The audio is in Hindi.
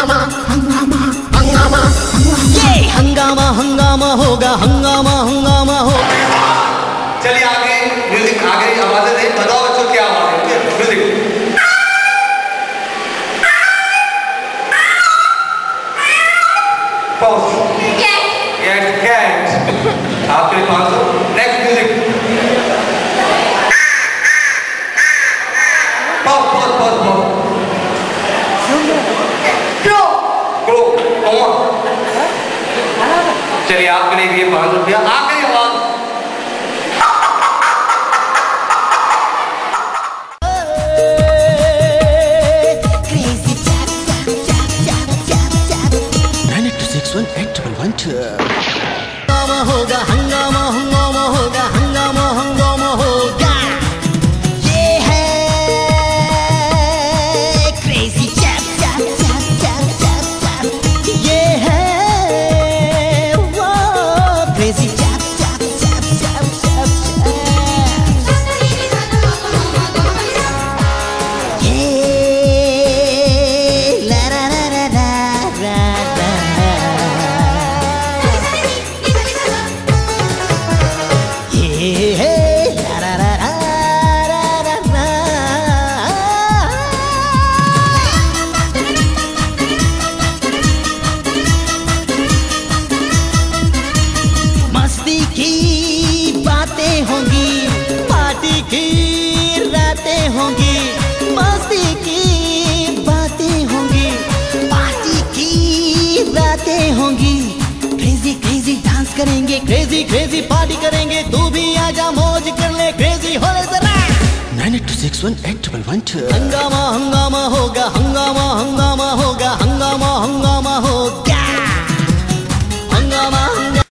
हंगामा हंगामा हंगामा। ये हंगामा हंगामा होगा हंगामा हंगामा होगा। चलिए आगे म्यूज़िक आगे आवाज़ें दें। बताओ बच्चों क्या आवाज़ है? म्यूज़िक आपके लिए पाँच सौ। Next music pause pause pause pause crow crow कौवा चलिए आपके लिए ये पाँच रुपया आखिरी आवाज़ Crazy करेंगे। क्रेजी क्रेजी पार्टी करेंगे। तू भी आजा मौज कर ले। क्रेजी हो ले जरा nine eight two six one eight double one two. हंगामा हंगामा होगा हंगामा हंगामा। होगा